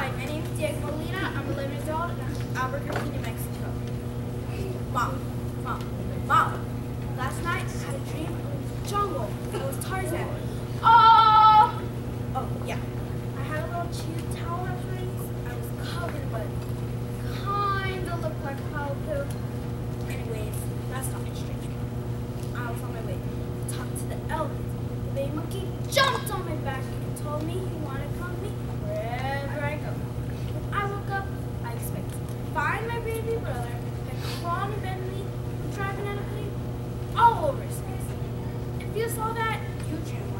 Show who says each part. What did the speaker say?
Speaker 1: Hi, my name is Diego Molina. I'm 11 years old and I'm from Albuquerque, New Mexico. Mom, mom, mom. Last night I had a dream of the jungle. It was Tarzan. Oh! Oh, yeah. I had a little cheetah towel as rings. I was covered in blood. Kinda looked like cow poo. Anyways, that's not my strange dream. I was on my way to talk to the elephant. The baby monkey jumped on my back If you saw that, you can